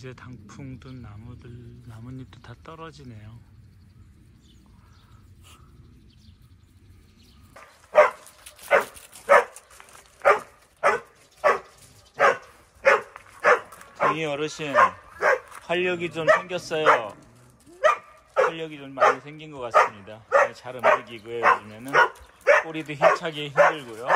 이제 단풍도 나무들 나뭇잎도 다 떨어지네요. 이 어르신 활력이 좀 생겼어요. 활력이 좀 많이 생긴 것 같습니다. 잘 움직이고요. 요즘에는 꼬리도 힘차기 힘들고요.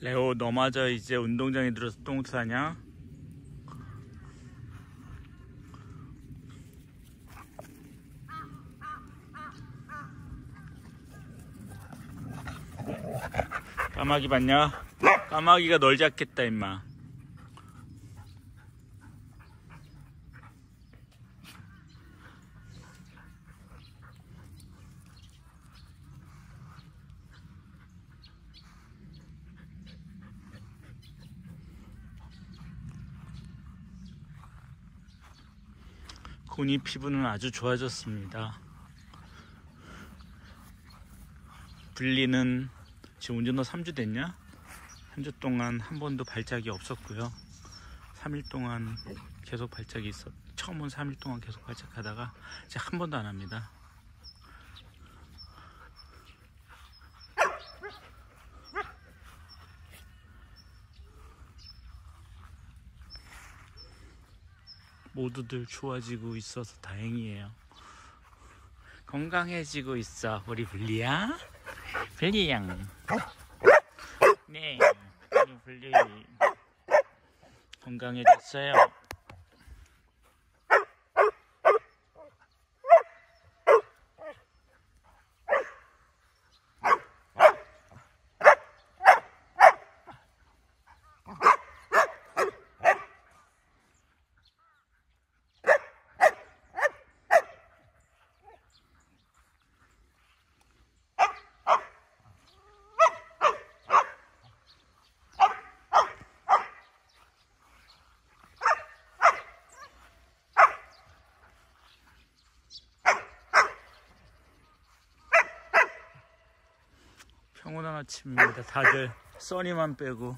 레오 너마저 이제 운동장에 들어서 똥 싸냐? 까마귀 봤냐? 까마귀가 널 잡겠다 임마 고니 피부는 아주 좋아졌습니다. 분리는 지금 운전도 3주 됐냐? 한주 동안 한 번도 발작이 없었고요. 3일 동안 계속 발작이 있었, 처음은 3일 동안 계속 발작하다가 이제 한 번도 안 합니다. 모두들 좋아지고 있어서 다행이에요. 건강해지고 있어, 우리 블리야. 블리 양. 네, 우리 블리 건강해졌어요. 평온한 아침입니다. 다들 써니만 빼고.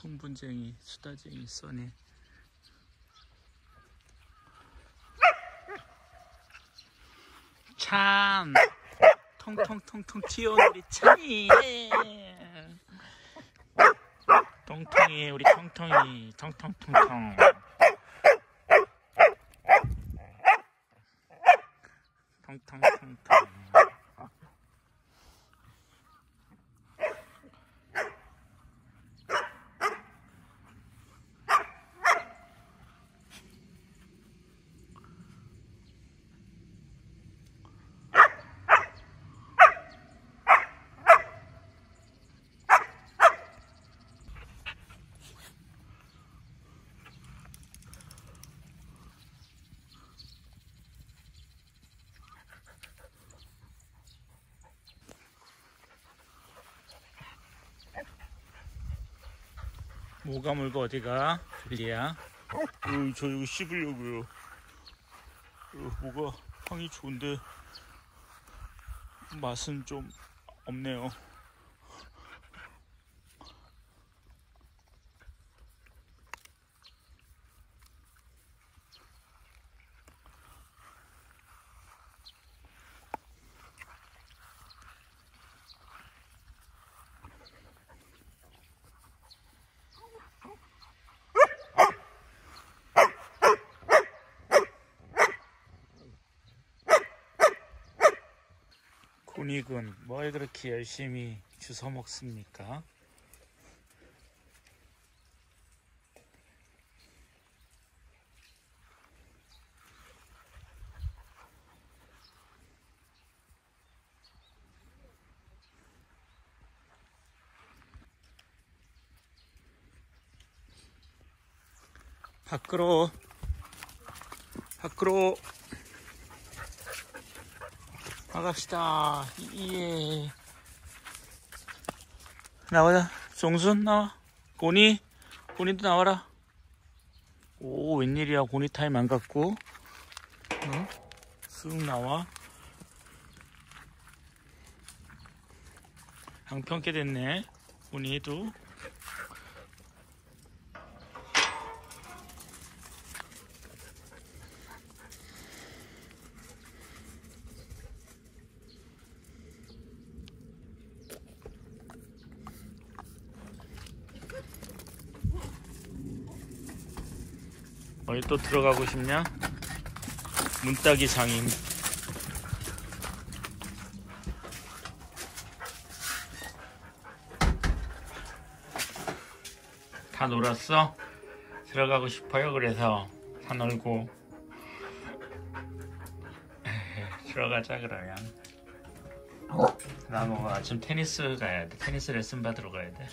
흥분쟁이, 수다쟁이, 써니. 참. 통통통통 튀어온 우리 참이. 통통이 우리 통통이. 통통통통 tongue, tongue, tongue. 뭐가 물고 어디가? 빌리야. 어, 저 이거 씹으려고요. 어, 뭐가 향이 좋은데 맛은 좀 없네요 군익은 뭘 그렇게 열심히 주워 먹습니까? 밖으로 밖으로 나갑시다. 예. 나와라. 종순 나와. 고니. 고니도 나와라. 오 웬일이야 고니 타임 안 갖고. 어? 쓱 나와. 양평게 됐네. 고니도. 어디 또 들어가고 싶냐? 문따기 장인. 다 놀았어? 들어가고 싶어요. 그래서 다 놀고 들어가자 그러면. 나 뭐 아침 테니스 가야 돼. 테니스 레슨 받으러 가야 돼.